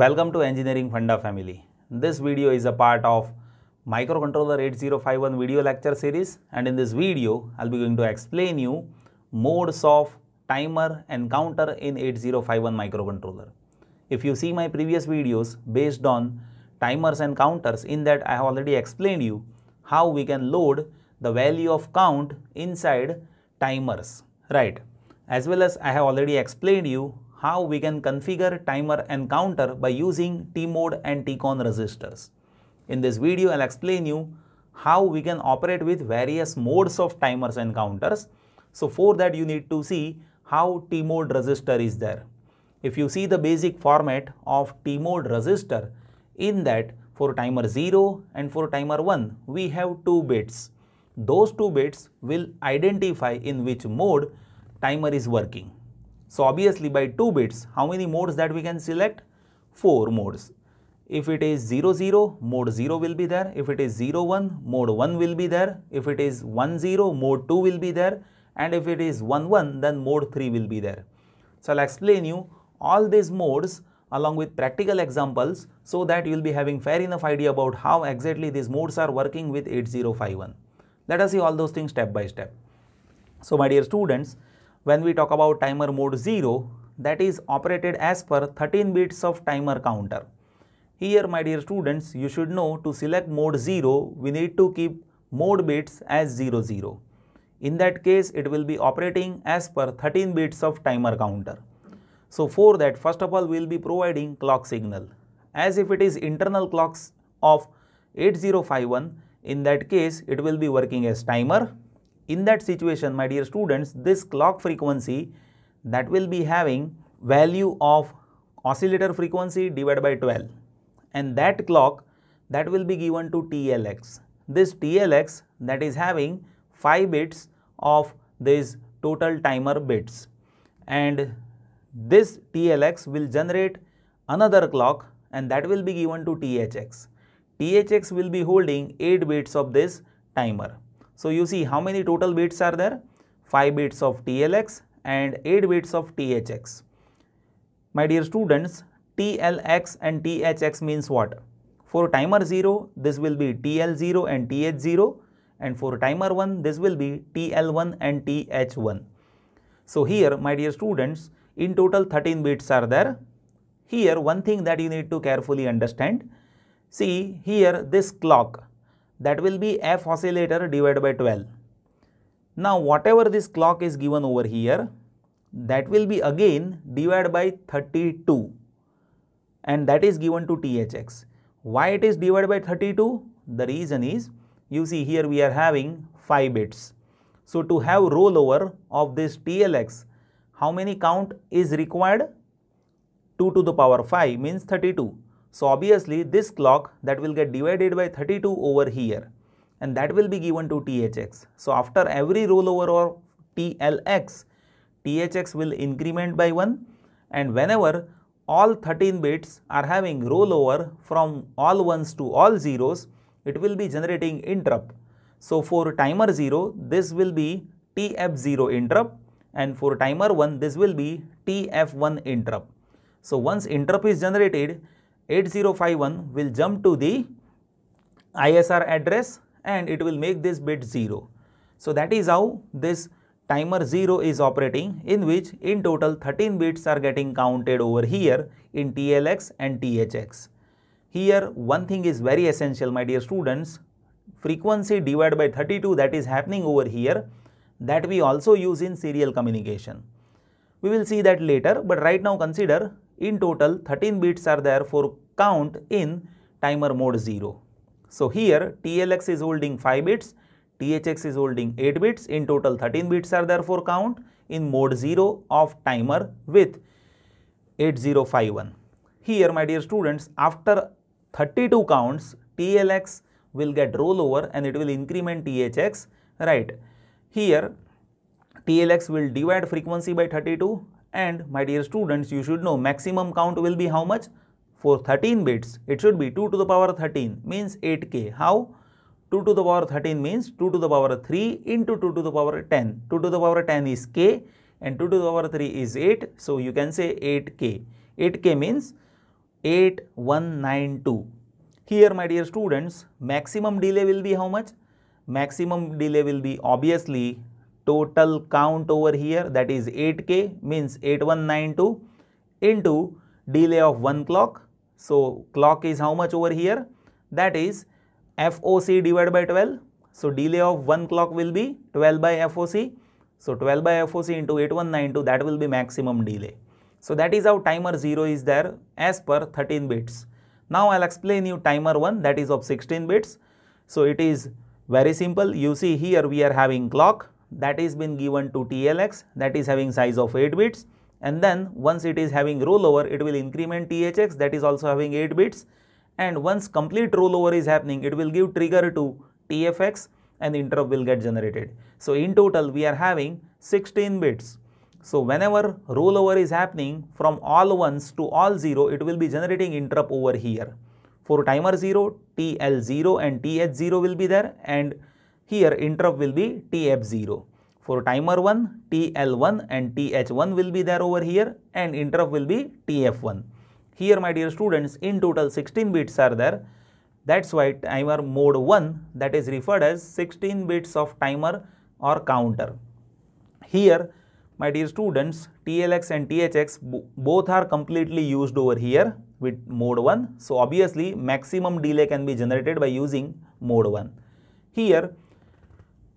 Welcome to Engineering Funda family. This video is a part of Microcontroller 8051 video lecture series and in this video I'll be going to explain you modes of timer and counter in 8051 microcontroller. If you see my previous videos based on timers and counters in that I have already explained you how we can load the value of count inside timers right as well as I have already explained you how we can configure timer and counter by using TMOD and TCON resistors. In this video I'll explain you how we can operate with various modes of timers and counters. So for that you need to see how TMOD resistor is there. If you see the basic format of TMOD resistor, in that for timer 0 and for timer 1 we have two bits those two bits will identify in which mode timer is working. So obviously by 2 bits, how many modes that we can select? 4 modes. If it is 0, 0, mode 0 will be there. If it is 0, 1, mode 1 will be there. If it is 1, 0, mode 2 will be there. And if it is 1, 1, then mode 3 will be there. So I'll explain you all these modes along with practical examples so that you will be having fair enough idea about how exactly these modes are working with 8051. Let us see all those things step by step. So my dear students, when we talk about timer mode 0, that is operated as per 13 bits of timer counter. Here my dear students, you should know to select mode 0, we need to keep mode bits as 00. In that case, it will be operating as per 13 bits of timer counter. So for that, first of all, we will be providing clock signal. As if it is internal clocks of 8051, in that case it will be working as timer. In that situation my dear students this clock frequency that will be having value of oscillator frequency divided by 12 and that clock that will be given to TLX. This TLX that is having 5 bits of this total timer bits and this TLX will generate another clock and that will be given to THX. THX will be holding 8 bits of this timer. So you see how many total bits are there? 5 bits of TLX and 8 bits of THX. My dear students, TLX and THX means what? For timer 0, this will be TL0 and TH0 and for timer 1, this will be TL1 and TH1. So here, my dear students, in total 13 bits are there. Here, one thing that you need to carefully understand, See here this clock that will be f oscillator divided by 12. Now whatever this clock is given over here that will be again divided by 32 and that is given to THX. Why it is divided by 32? The reason is you see here we are having 5 bits. So to have rollover of this TLX how many count is required? 2 to the power 5 means 32. So obviously this clock that will get divided by 32 over here and that will be given to THX. So after every rollover of TLX, THX will increment by 1 and whenever all 13 bits are having rollover from all ones to all zeros, it will be generating interrupt. So for timer 0, this will be TF0 interrupt and for timer 1, this will be TF1 interrupt. So once interrupt is generated, 8051 will jump to the ISR address and it will make this bit 0. So that is how this timer 0 is operating in which in total 13 bits are getting counted over here in TLX and THX. Here one thing is very essential my dear students frequency divided by 32 that is happening over here that we also use in serial communication. We will see that later but right now consider in total 13 bits are there for count in timer mode 0. So here TLX is holding 5 bits, THX is holding 8 bits, in total 13 bits are there for count in mode 0 of timer with 8051. Here my dear students after 32 counts TLX will get rollover and it will increment THX right. Here TLX will divide frequency by 32 and my dear students you should know maximum count will be how much? For 13 bits it should be 2 to the power 13 means 8k how? 2 to the power 13 means 2 to the power 3 into 2 to the power 10 2 to the power 10 is k and 2 to the power 3 is 8 so you can say 8k 8k means 8192. Here my dear students, maximum delay will be how much? Maximum delay will be obviously total count over here that is 8k means 8192 into delay of 1 clock. So clock is how much over here? That is FOC divided by 12. So delay of 1 clock will be 12 by FOC. So 12 by FOC into 8192 that will be maximum delay. So that is how timer 0 is there as per 13 bits. Now I'll explain you timer 1 that is of 16 bits. So it is very simple. You see here we are having clock that is been given to TLX that is having size of 8 bits and then once it is having rollover it will increment THX that is also having 8 bits and once complete rollover is happening it will give trigger to TFX and interrupt will get generated. So in total we are having 16 bits. So whenever rollover is happening from all ones to all 0 it will be generating interrupt over here. For timer 0 TL0 and TH0 will be there and here interrupt will be TF0. For timer 1 TL1 and TH1 will be there over here and interrupt will be TF1. Here my dear students in total 16 bits are there that's why timer mode 1 that is referred as 16 bits of timer or counter. Here my dear students TLX and THX both are completely used over here with mode 1. So obviously maximum delay can be generated by using mode 1. Here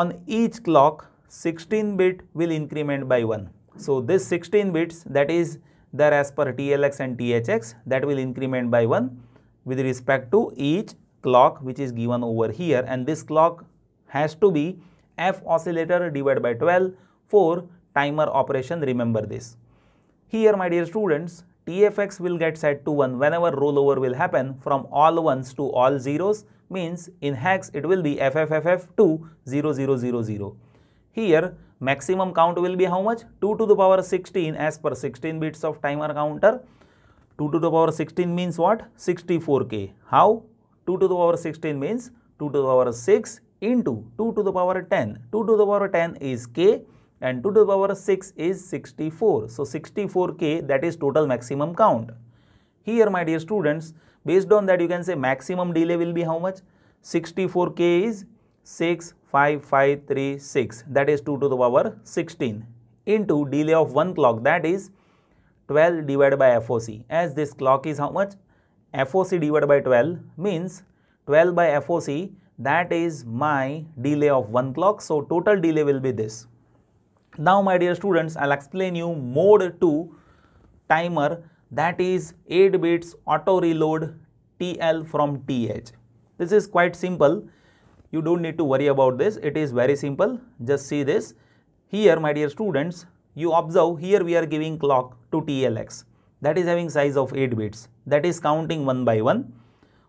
on each clock 16 bit will increment by 1. So this 16 bits that is there as per TLX and THX that will increment by 1 with respect to each clock which is given over here and this clock has to be f oscillator divided by 12 for timer operation remember this. Here my dear students TFX will get set to 1 whenever rollover will happen from all ones to all zeros means in hex it will be FFFF to 0000. Here maximum count will be how much? 2 to the power 16 as per 16 bits of timer counter 2 to the power 16 means what? 64k. How? 2 to the power 16 means 2 to the power 6 into 2 to the power 10. 2 to the power 10 is k and 2 to the power 6 is 64. So 64k that is total maximum count. Here my dear students based on that you can say maximum delay will be how much? 64k is 65536 that is 2 to the power 16 into delay of 1 clock that is 12 divided by FOC. As this clock is how much? FOC divided by 12 means 12 by FOC that is my delay of 1 clock. So, total delay will be this. Now, my dear students, I will explain you mode 2 timer that is 8 bits auto reload TL from TH. This is quite simple. You don't need to worry about this. It is very simple. Just see this. Here, my dear students, you observe here we are giving clock to TLX that is having size of 8 bits that is counting one by one.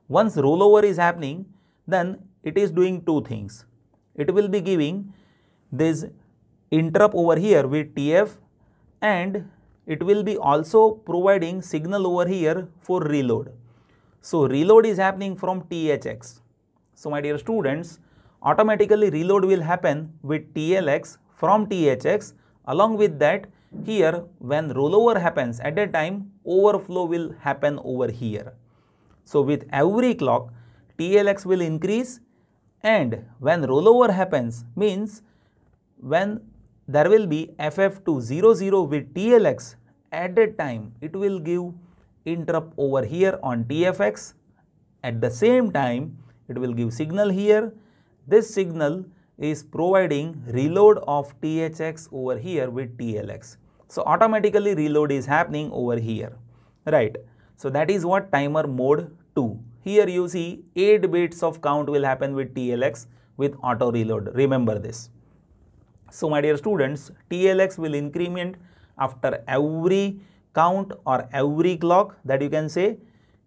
Once rollover is happening then it is doing two things. It will be giving this interrupt over here with TF and it will be also providing signal over here for reload. So reload is happening from THX. So my dear students automatically reload will happen with TLX from THX Along with that, here when rollover happens at that time, overflow will happen over here. So with every clock, TLX will increase and when rollover happens means when there will be FF to 00 with TLX at that time it will give interrupt over here on TFX at the same time it will give signal here this signal is providing reload of THX over here with TLX. So automatically reload is happening over here, right? So that is what timer mode 2. Here you see 8 bits of count will happen with TLX with auto reload. Remember this. So my dear students, TLX will increment after every count or every clock that you can say.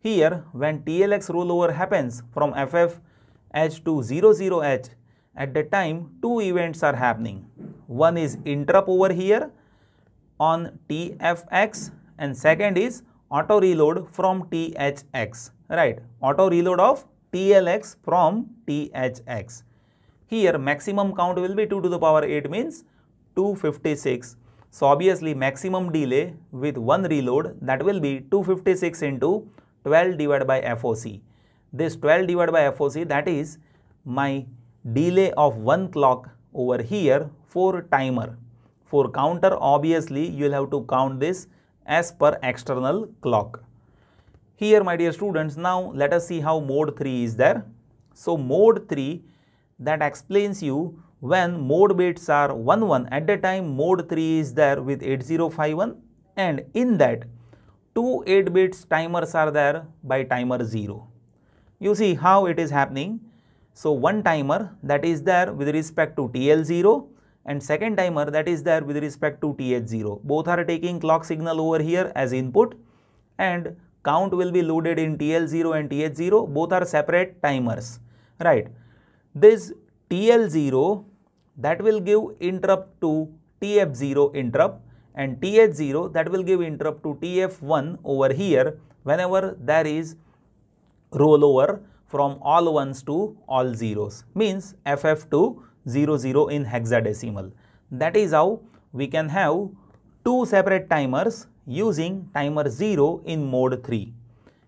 Here when TLX rollover happens from FFH to 00H at that time two events are happening. One is interrupt over here on TFX and second is auto reload from THX, right? Auto reload of TLX from THX. Here maximum count will be 2 to the power 8 means 256. So obviously maximum delay with one reload that will be 256 into 12 divided by FOC. This 12 divided by FOC that is my delay of one clock over here for timer. For counter obviously you will have to count this as per external clock. Here my dear students now let us see how mode 3 is there. So mode 3 that explains you when mode bits are 1 1 at the time mode 3 is there with 8051 and in that two 8 bits timers are there by timer 0. You see how it is happening. So one timer that is there with respect to TL0 and second timer that is there with respect to TH0. Both are taking clock signal over here as input and count will be loaded in TL0 and TH0. Both are separate timers, right. This TL0 that will give interrupt to TF0 interrupt and TH0 that will give interrupt to TF1 over here whenever there is rollover from all ones to all zeros means FF to 00 in hexadecimal. That is how we can have two separate timers using timer 0 in mode 3.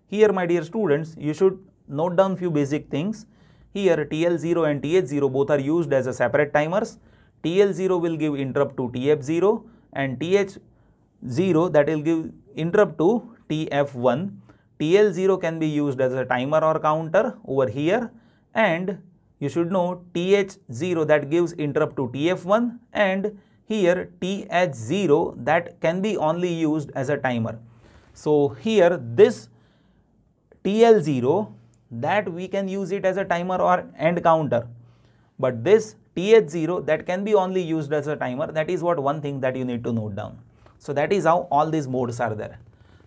Here my dear students, you should note down few basic things. Here TL0 and TH0 both are used as a separate timers. TL0 will give interrupt to TF0 and TH0 that will give interrupt to TF1. TL0 can be used as a timer or counter over here and you should know TH0 that gives interrupt to TF1 and here TH0 that can be only used as a timer. So here this TL0 that we can use it as a timer or end counter but this TH0 that can be only used as a timer that is what one thing that you need to note down. So that is how all these modes are there.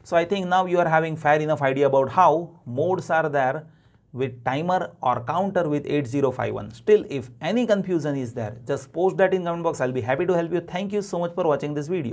So I think now you are having fair enough idea about how modes are there with timer or counter with 8051. Still if any confusion is there just post that in comment box I'll be happy to help you. Thank you so much for watching this video.